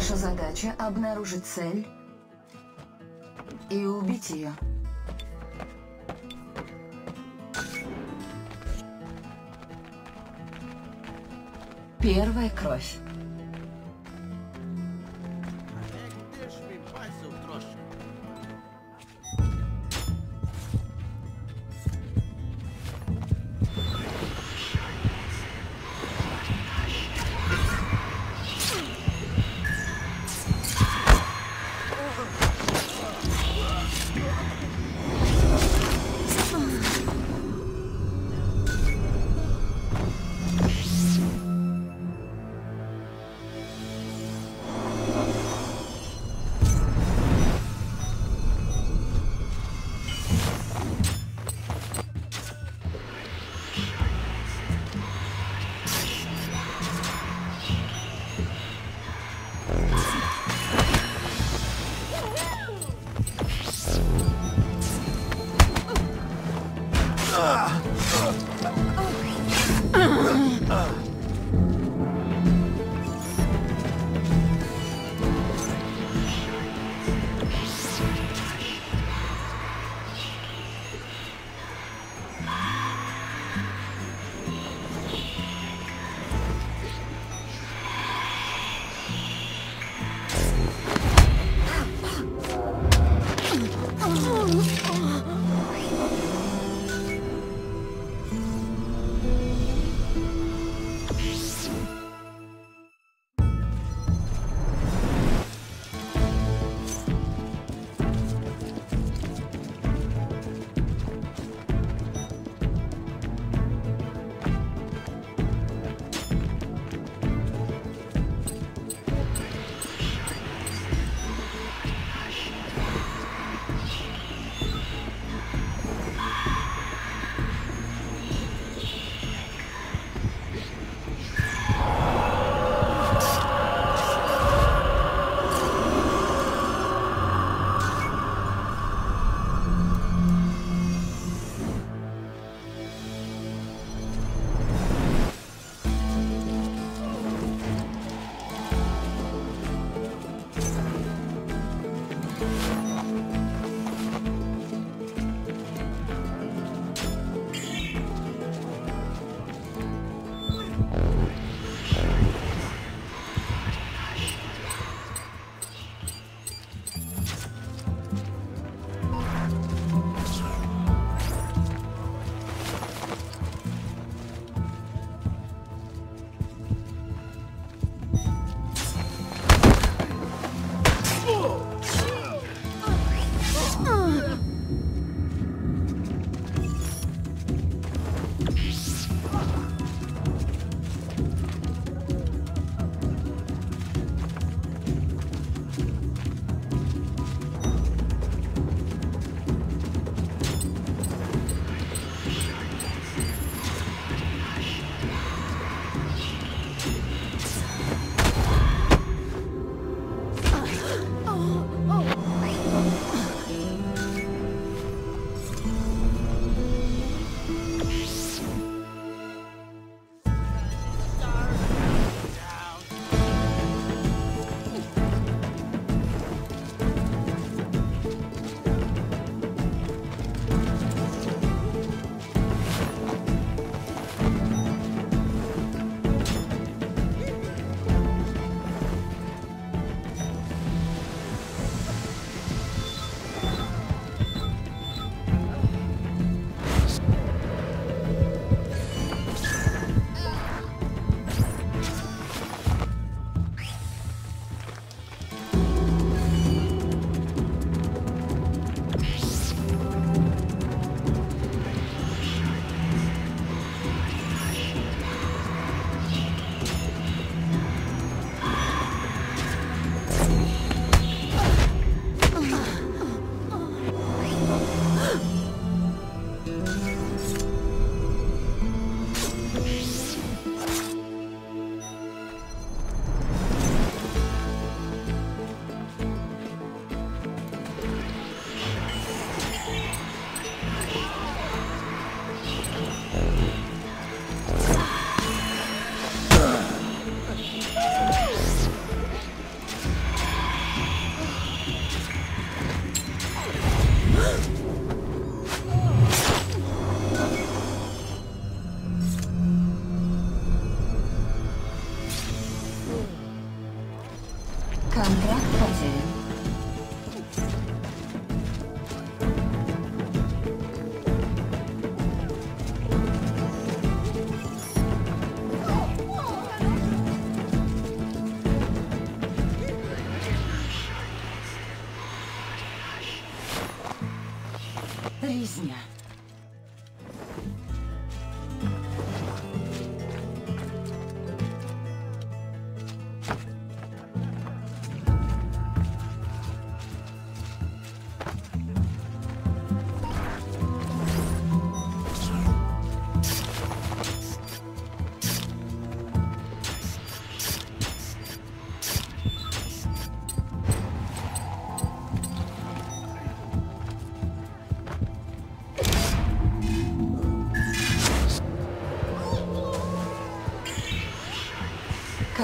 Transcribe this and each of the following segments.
Ваша задача — обнаружить цель и убить ее. Первая кровь.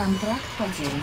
Контракт потерян.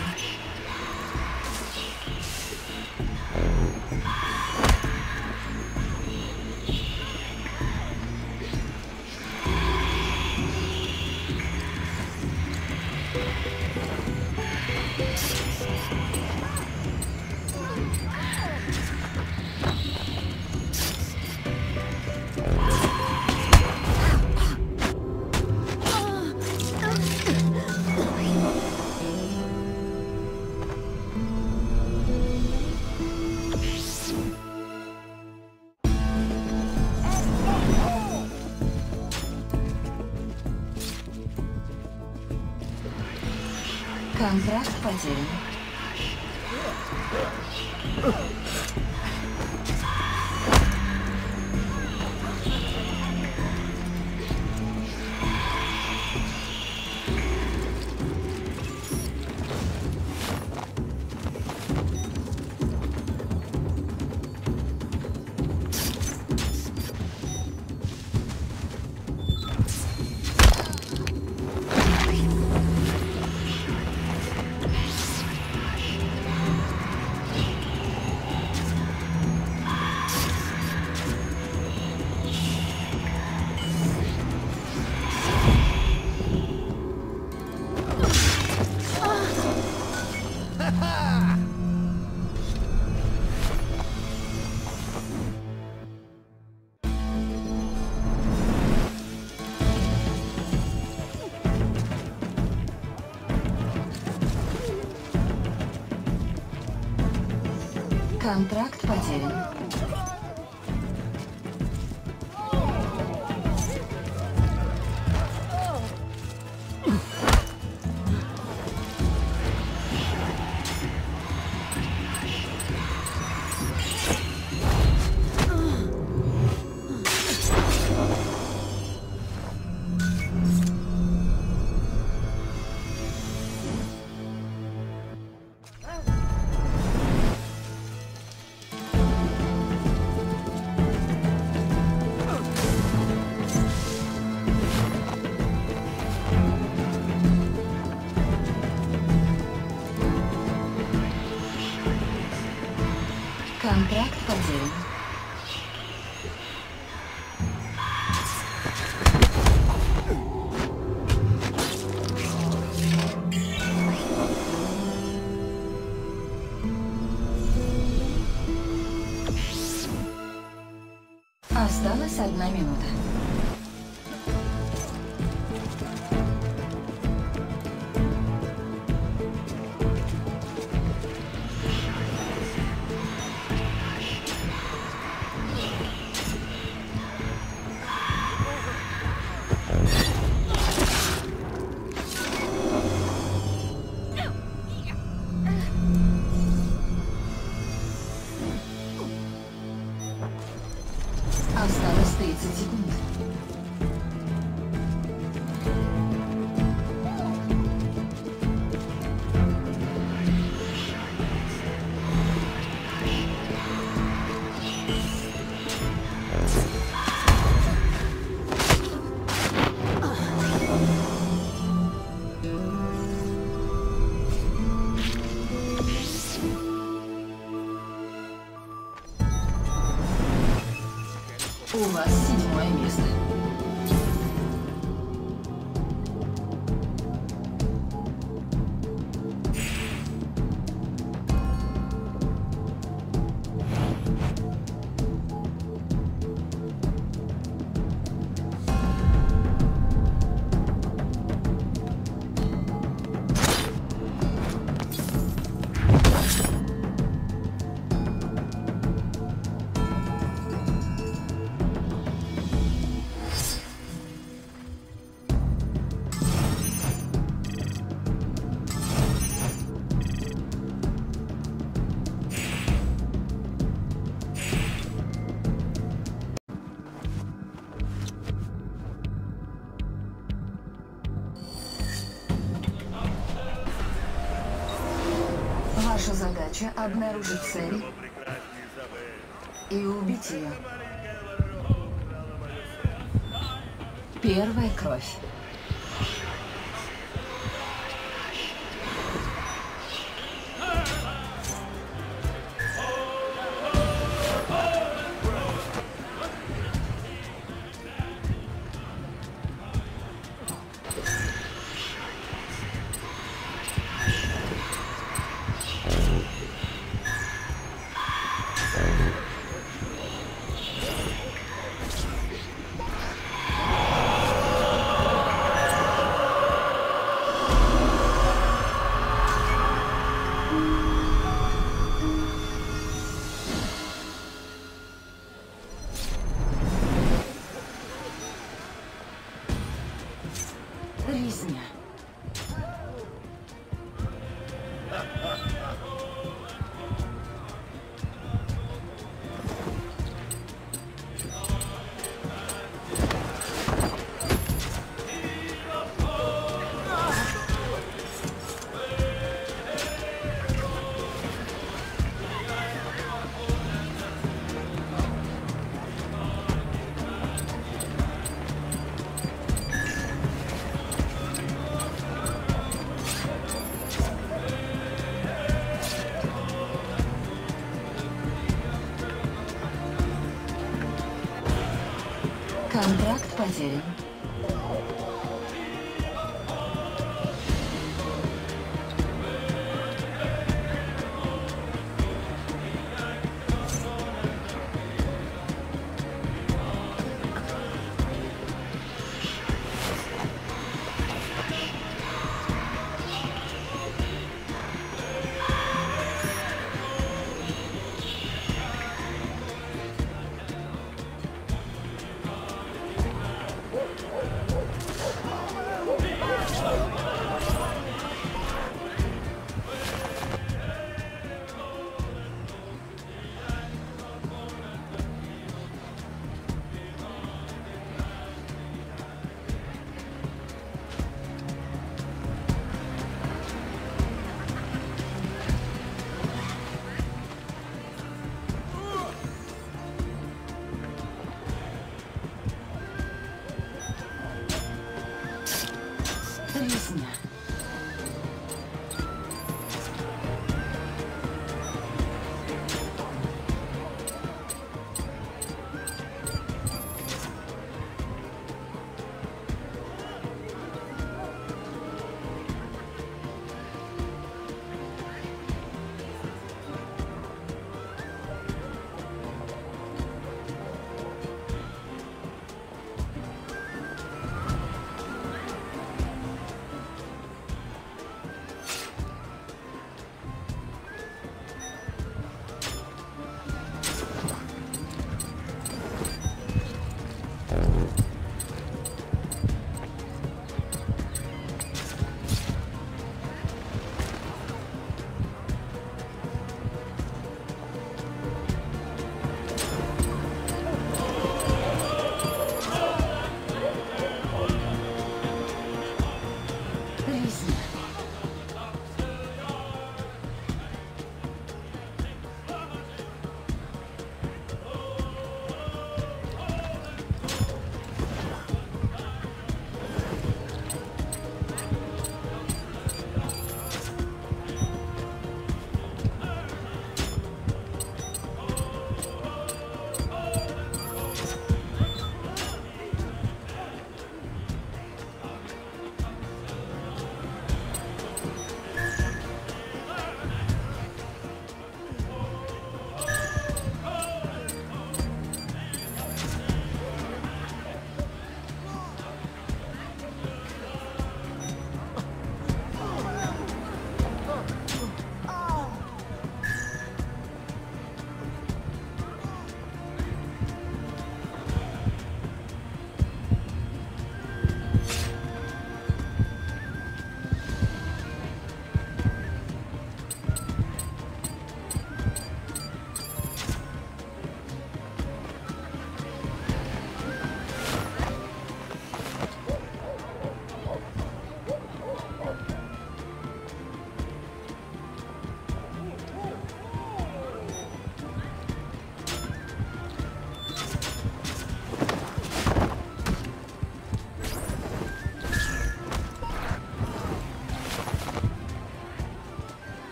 Контракт потерян. Контракт потерян. Осталась одна минута. Задача обнаружить цель и убить ее. Первая кровь.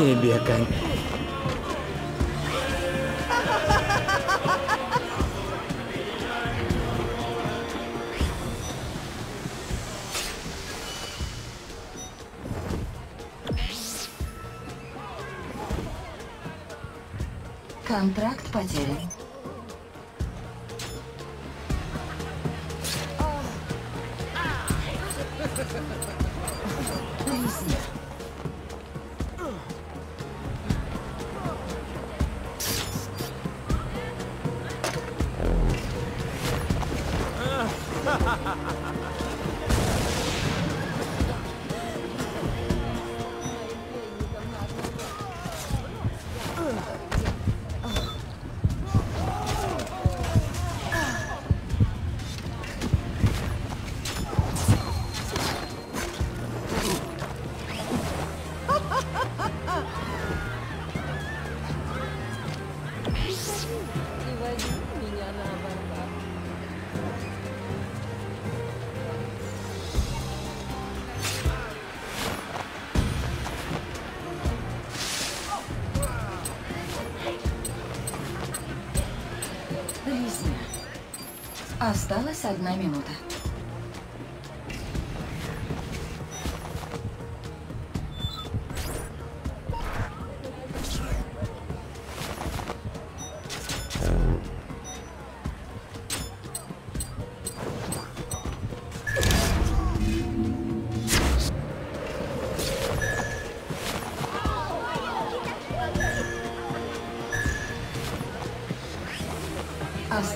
sini dia kan Осталась одна минута.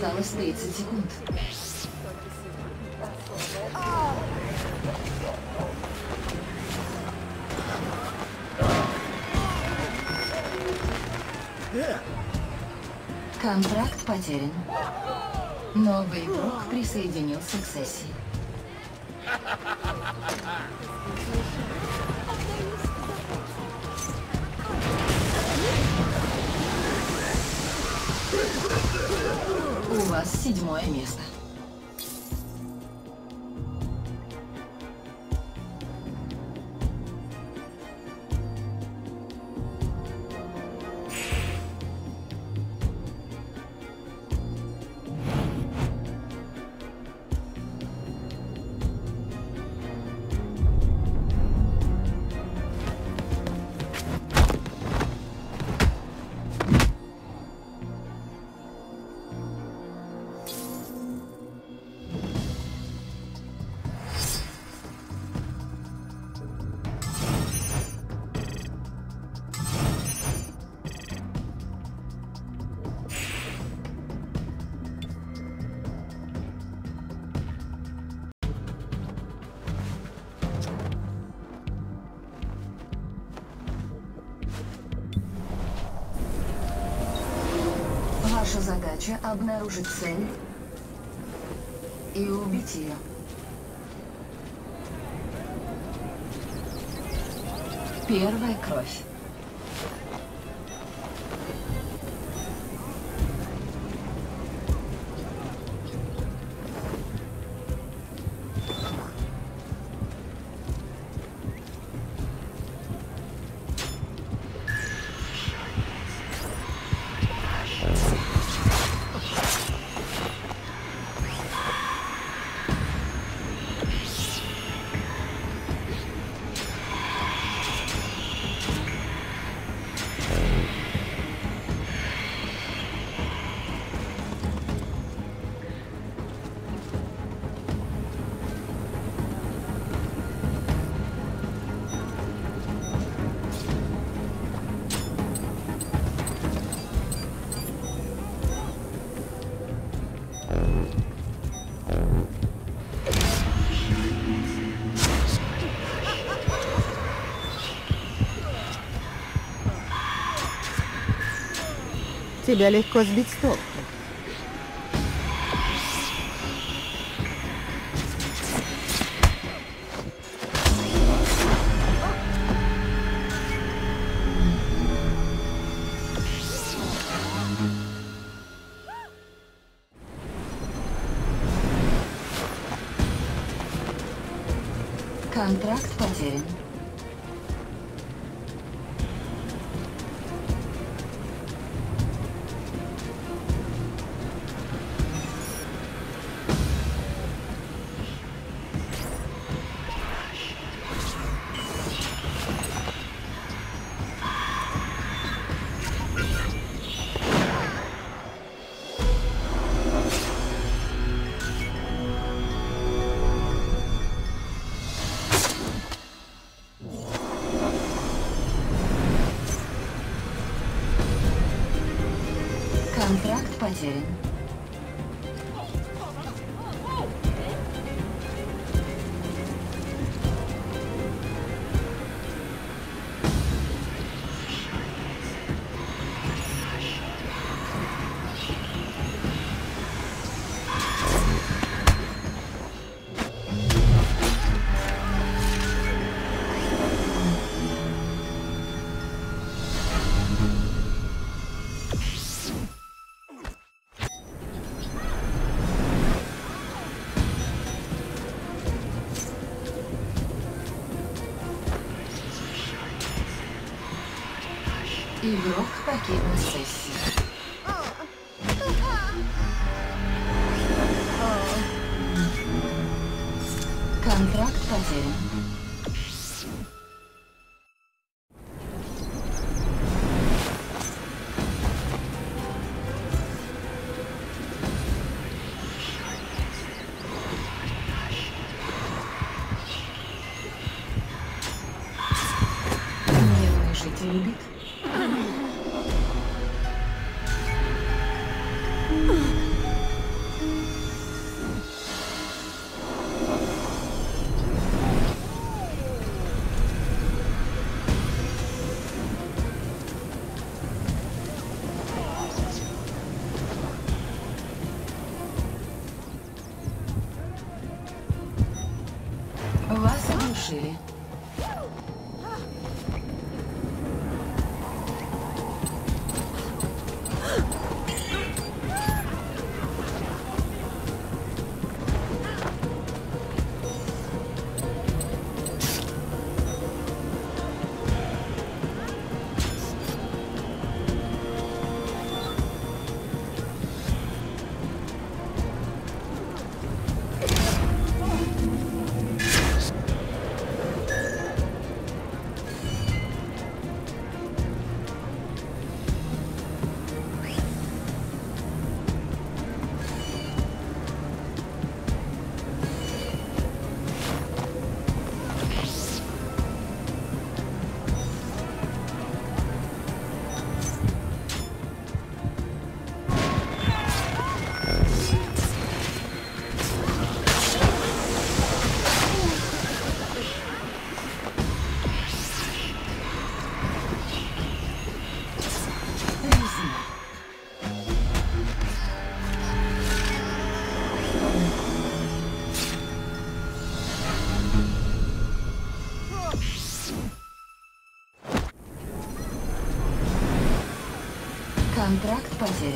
Осталось 30 секунд. Контракт потерян. Новый игрок присоединился к сессии. Вас седьмое место. Задача — обнаружить цель и убить ее. Первая кровь. Тебя легко сбить с толку. Контракт потерян. Игрок Контракт потерян.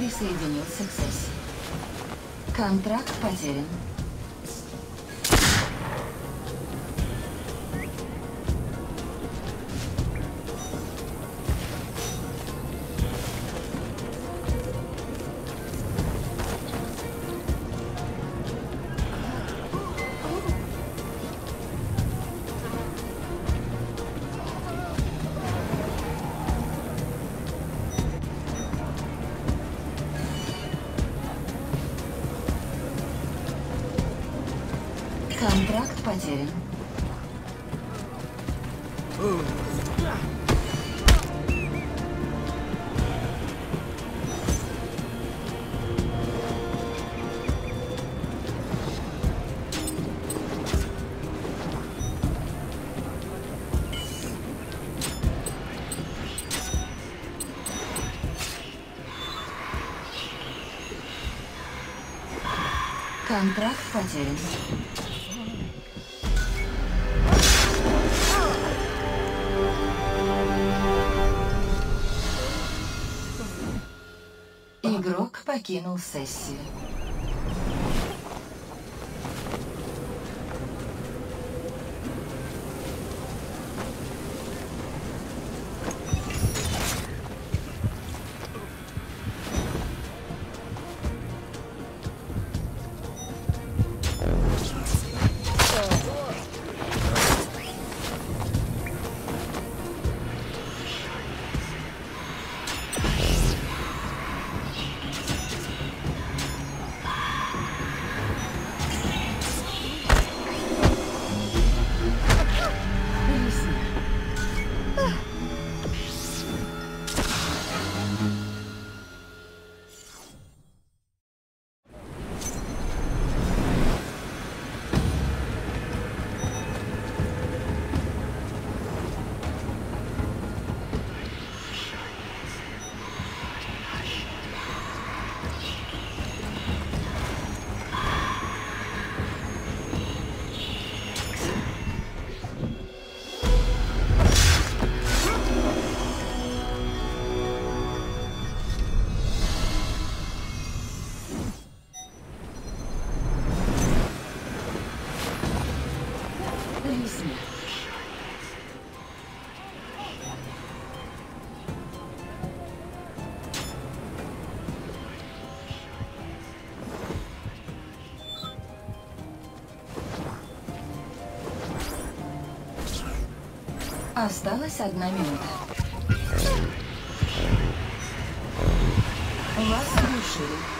Присоединился к сессии. Контракт потерян. Контракт потерян. Контракт потерян. não sei se Осталась одна минута. Вас оглушили.